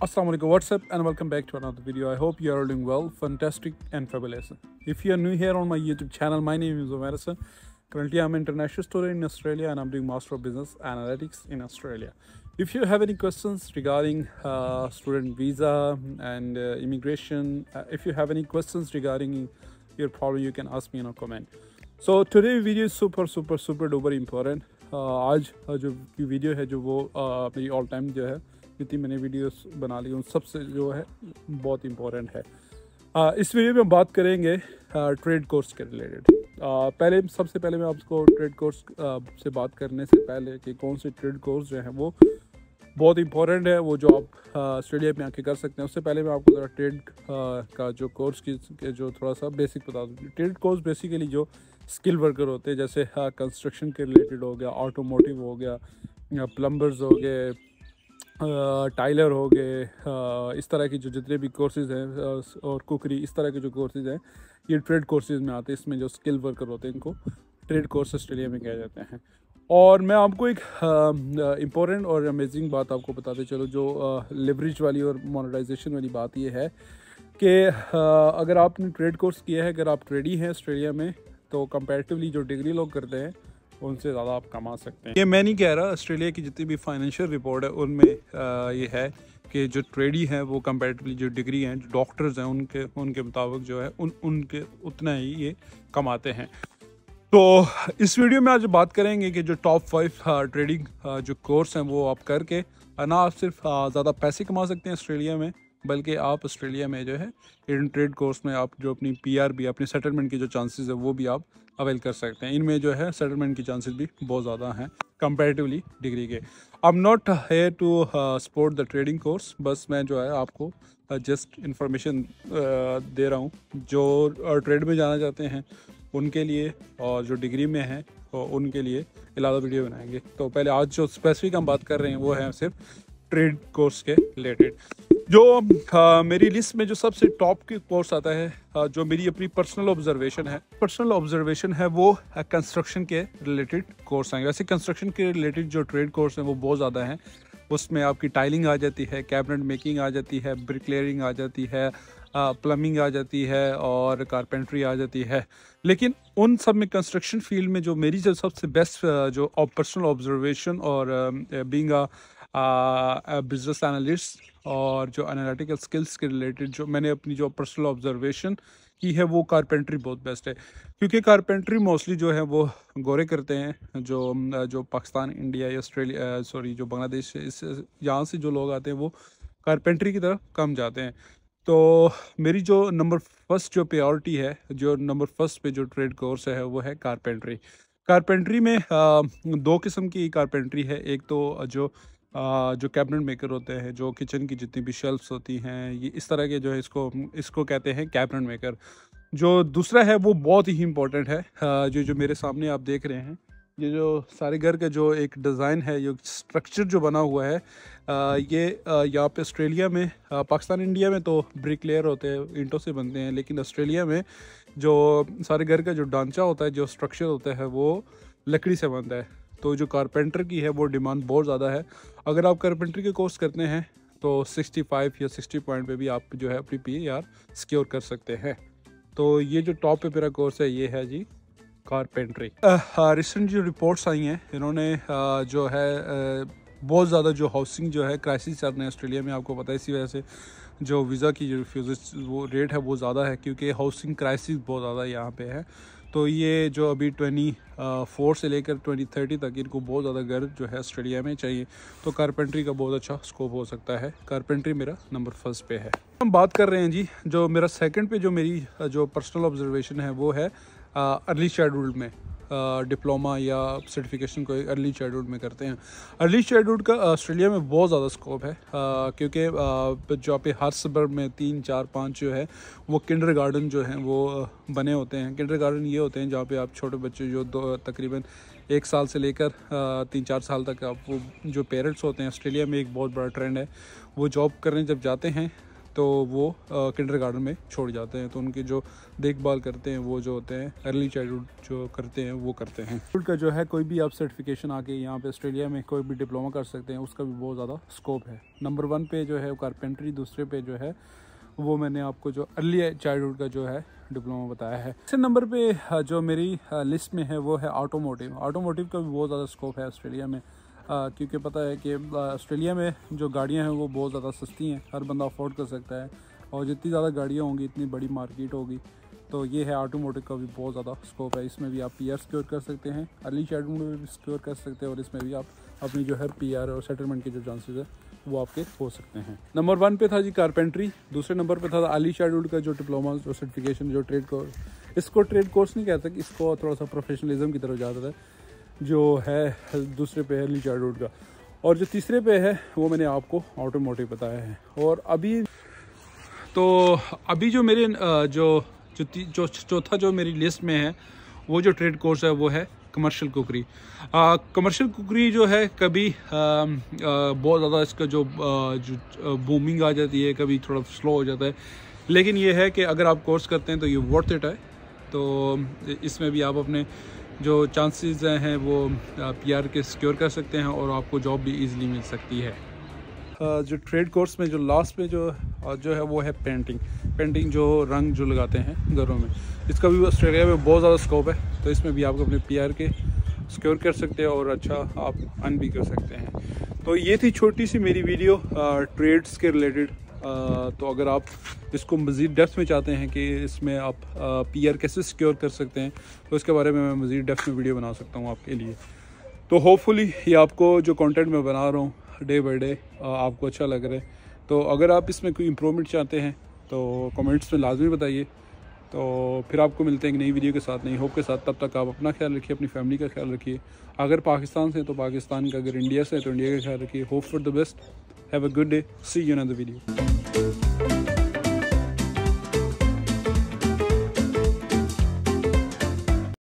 Assalamu alaikum, what's up and welcome back to another video. I hope you are all doing well, fantastic and fabulous. If you are new here on my YouTube channel, my name is Omer Hassan. Currently I'm an international student in Australia and I'm doing Master of Business Analytics in Australia. If you have any questions regarding uh, student visa and uh, immigration, uh, if you have any questions regarding your problem, you can ask me in a comment. So today video is super super super duper important. Uh, आज uh, जो video है जो वो uh, मेरी all time जो है जितनी मैंने वीडियोस बना ली उन सबसे जो है बहुत इम्पोर्टेंट है। आ, इस वीडियो में हम बात करेंगे ट्रेड कोर्स के रिलेटेड पहले सबसे पहले मैं आपको ट्रेड कोर्स आ, से बात करने से पहले कि कौन से ट्रेड कोर्स जो हैं वो बहुत इंपॉर्टेंट है वो जो आप ऑस्ट्रेलिया में आके कर सकते हैं। उससे पहले मैं आपको ज़रा ट्रेड का जो कोर्स की के जो थोड़ा सा बेसिक बता दूँ। ट्रेड कोर्स बेसिकली जो स्किल वर्कर होते हैं जैसे कंस्ट्रक्शन के रिलेटेड हो गया ऑटोमोटिव हो गया प्लम्बर्स हो गए टाइलर हो गए इस तरह की जो जितने भी कोर्सेज हैं और कुकरी, इस तरह के जो कोर्सेज हैं, ये ट्रेड कोर्सेज में आते हैं, इसमें जो स्किल वर्कर होते हैं, इनको ट्रेड कोर्स ऑस्ट्रेलिया में कहे जाते हैं। और मैं आपको एक इम्पोर्टेंट और अमेजिंग बात आपको बताते चलो, जो लिवरेज वाली और मोनेटाइजेशन वाली बात ये है कि अगर आपने ट्रेड कोर्स किया है, अगर आप ट्रेडी हैं ऑस्ट्रेलिया में तो कंपेरेटिवली जो डिग्री लोग करते हैं उनसे ज़्यादा आप कमा सकते हैं। ये मैं नहीं कह रहा ऑस्ट्रेलिया की जितनी भी फाइनेंशियल रिपोर्ट है, उनमें ये है कि जो ट्रेडी हैं, वो कंपेरेटिवली जो डिग्री हैं, जो डॉक्टर्स हैं, उनके उनके मुताबिक जो है, उन, उनके उतना ही ये कमाते हैं। तो इस वीडियो में आज बात करेंगे कि जो टॉप फाइव ट्रेडिंग जो कोर्स हैं, वो आप करके, ना आप सिर्फ़ ज़्यादा पैसे कमा सकते हैं ऑस्ट्रेलिया में बल्कि आप ऑस्ट्रेलिया में जो है इन ट्रेड कोर्स में आप जो अपनी पी आर पीआरबी अपनी सेटलमेंट की जो चांसेस है वो भी आप अवेल कर सकते हैं। इनमें जो है सेटलमेंट की चांसेस भी बहुत ज़्यादा हैं कंपेरेटिवली डिग्री के। I am not here to support the trading course बस मैं जो है आपको जस्ट uh, इंफॉर्मेशन uh, दे रहा हूँ। जो ट्रेड uh, में जाना चाहते हैं उनके लिए और जो डिग्री में हैं उनके लिए अलावा वीडियो बनाएँगे। तो पहले आज जो स्पेसिफिक हम बात कर रहे हैं वो है सिर्फ़ ट्रेड कोर्स के रिलेटेड जो आ, मेरी लिस्ट में जो सबसे टॉप के कोर्स आता है आ, जो मेरी अपनी पर्सनल ऑब्जर्वेशन है पर्सनल ऑब्जर्वेशन है वो कंस्ट्रक्शन के रिलेटेड कोर्स हैं वैसे कंस्ट्रक्शन के रिलेटेड जो ट्रेड कोर्स हैं वो बहुत ज़्यादा हैं। उसमें आपकी टाइलिंग आ जाती है कैबिनेट मेकिंग आ जाती है ब्रिकलेयरिंग आ जाती है प्लम्बिंग आ जाती है और कारपेंट्री आ जाती है। लेकिन उन सब में कंस्ट्रक्शन फ़ील्ड में जो मेरी जो सबसे बेस्ट जो पर्सनल ऑब्जर्वेशन और बींग बिज़नेस एनालिस्ट और जो एनालिटिकल स्किल्स के रिलेटेड जो मैंने अपनी जो पर्सनल ऑब्जर्वेशन की है वो कारपेंट्री बहुत बेस्ट है। क्योंकि कारपेंट्री मोस्टली जो है वो गोरे करते हैं जो जो पाकिस्तान इंडिया या ऑस्ट्रेलिया सॉरी जो बांग्लादेश इस यहाँ से जो लोग आते हैं वो कारपेंट्री की तरफ़ कम जाते हैं। तो मेरी जो नंबर फ़र्स्ट जो प्रायोरिटी है जो नंबर फ़र्स्ट पे जो ट्रेड कोर्स है वो है कारपेंट्री कारपेंट्री में आ, दो किस्म की कारपेंट्री है। एक तो जो जो कैबिनेट मेकर होते हैं, जो किचन की जितनी भी शेल्फ्स होती हैं, ये इस तरह के जो है इसको इसको कहते हैं कैबिनेट मेकर जो दूसरा है, वो बहुत ही इम्पोर्टेंट है। जो जो मेरे सामने आप देख रहे हैं, ये जो सारे घर का जो एक डिज़ाइन है, ये स्ट्रक्चर जो बना हुआ है ये यहाँ पे ऑस्ट्रेलिया में पाकिस्तान इंडिया में तो ब्रिक लेयर होते हैं, ईंटों से बनते हैं, लेकिन ऑस्ट्रेलिया में जो सारे घर का जो ढांचा होता है, जो स्ट्रक्चर होता है, वो लकड़ी से बनता है। तो जो कारपेंटर की है, वो डिमांड बहुत ज़्यादा है। अगर आप कारपेंटर के कोर्स करते हैं तो 65 या 60 पॉइंट पे भी आप जो है अपनी पी आर सिक्योर कर सकते हैं। तो ये जो टॉप पे मेरा कोर्स है, ये है जी कारपेंट्री रिसेंट जो रिपोर्ट्स आई हैं, इन्होंने जो है बहुत ज़्यादा जो हाउसिंग जो है क्राइसिस चल रहे हैं ऑस्ट्रेलिया में, आपको पता है, इसी वजह से जो वीज़ा की जो रिफ्यूज वो रेट है, वो ज़्यादा है, क्योंकि हाउसिंग क्राइसिस बहुत ज़्यादा यहाँ पे है। तो ये जो अभी ट्वेंटी फोर से लेकर ट्वेंटी थर्टी तक इनको बहुत ज़्यादा घर जो है ऑस्ट्रेलिया में चाहिए। तो कारपेंट्री का बहुत अच्छा स्कोप हो सकता है। कारपेंट्री मेरा नंबर फ़र्स्ट पे है। हम बात कर रहे हैं जी, जो मेरा सेकंड पे जो मेरी जो पर्सनल ऑब्जर्वेशन है, वो है अर्ली शेड्यूल्ड में। डिप्लोमा या सर्टिफिकेशन को अर्ली चाइल्डहुड में करते हैं। अर्ली चाइल्डहुड का ऑस्ट्रेलिया में बहुत ज़्यादा स्कोप है क्योंकि जो पे हर सबर में तीन, चार, पाँच जो है, वो किंडर गार्डन जो हैं, वो बने होते हैं। किंडर गार्डन ये होते हैं जहाँ पे आप छोटे बच्चे जो दो, तकरीबन एक साल से लेकर तीन, चार साल तक आप वो जो पेरेंट्स होते हैं ऑस्ट्रेलिया में एक बहुत बड़ा ट्रेंड है। वो जॉब करने जब जाते हैं तो वो किंडर गार्डन में छोड़ जाते हैं। तो उनकी जो देखभाल करते हैं, वो जो होते हैं अर्ली चाइल्डहुड जो करते हैं, वो करते हैं। स्कूल का जो है, कोई भी आप सर्टिफिकेशन आके यहाँ पे ऑस्ट्रेलिया में कोई भी डिप्लोमा कर सकते हैं, उसका भी बहुत ज़्यादा स्कोप है। नंबर वन पे जो है कारपेंट्री दूसरे पे जो है, वो मैंने आपको जो अर्ली चाइल्डहुड का जो है डिप्लोमा बताया है। तीसरे नंबर पे जो मेरी लिस्ट में है, वो है ऑटोमोटिव ऑटोमोटिव का भी बहुत ज़्यादा स्कोप है ऑस्ट्रेलिया में। क्योंकि पता है कि ऑस्ट्रेलिया में जो गाड़ियाँ हैं वो बहुत ज़्यादा सस्ती हैं। हर बंदा अफोर्ड कर सकता है। और जितनी ज़्यादा गाड़ियाँ होंगी, इतनी बड़ी मार्केट होगी। तो ये है ऑटोमोटिव का भी बहुत ज़्यादा स्कोप है। इसमें भी आप पी आर सिक्योर कर सकते हैं। अर्ली चाइल्डहुड में भी सिक्योर कर सकते हैं। और इसमें भी आप अपनी जो है पी आर और सेटलमेंट के जो चांसेस है, वो आपके हो सकते हैं। नंबर वन पे था जी कारपेंट्री दूसरे नंबर पे था अर्ली चाइल्डहुड का जो डिप्लोमा जो सर्टिफिकेशन जो ट्रेड कोर्स इसको ट्रेड कोर्स नहीं कहते, इसको थोड़ा सा प्रोफेशनलिज्म की तरफ़ जाता है जो है दूसरे पे अर्ली चाइल्डहुड का। और जो तीसरे पे है, वो मैंने आपको ऑटोमोटिव बताया है। और अभी तो अभी जो मेरे जो जो जो चौथा जो मेरी लिस्ट में है, वो जो ट्रेड कोर्स है, वो है कमर्शियल कुकरी कमर्शियल कुकरी जो है, कभी बहुत ज़्यादा इसका जो जो बूमिंग आ जाती है, कभी थोड़ा स्लो हो जाता है। लेकिन ये है कि अगर आप कोर्स करते हैं तो ये वर्थ इट है। तो इसमें भी आप अपने जो चांसेस हैं वो पीआर के सिक्योर कर सकते हैं और आपको जॉब भी इजीली मिल सकती है। जो ट्रेड कोर्स में जो लास्ट में जो जो है वो है पेंटिंग पेंटिंग जो रंग जो लगाते हैं घरों में। इसका भी ऑस्ट्रेलिया में बहुत ज़्यादा स्कोप है तो इसमें भी आप अपने पीआर के सिक्योर कर सकते हैं और अच्छा आप अन भी कर सकते हैं। तो ये थी छोटी सी मेरी वीडियो ट्रेड्स के रिलेटेड तो अगर आप इसको मज़ीद डेप्थ में चाहते हैं कि इसमें आप पी आर कैसे सिक्योर कर सकते हैं तो इसके बारे में मैं मज़ीद डेप्थ में वीडियो बना सकता हूँ आपके लिए। तो होपफुली ये आपको जो कंटेंट मैं बना रहा हूँ डे बाई डे आपको अच्छा लग रहा है। तो अगर आप इसमें कोई इम्प्रूवमेंट चाहते हैं तो कमेंट्स में लाजमी बताइए। तो फिर आपको मिलते हैं एक नई वीडियो के साथ, नई होप के साथ। तब तक आप अपना ख्याल रखिए, अपनी फैमिली का ख्याल रखिए। अगर पाकिस्तान से तो पाकिस्तान का, अगर इंडिया से तो इंडिया का ख्याल रखिए। Hope for the best Have a good day. See you in another video.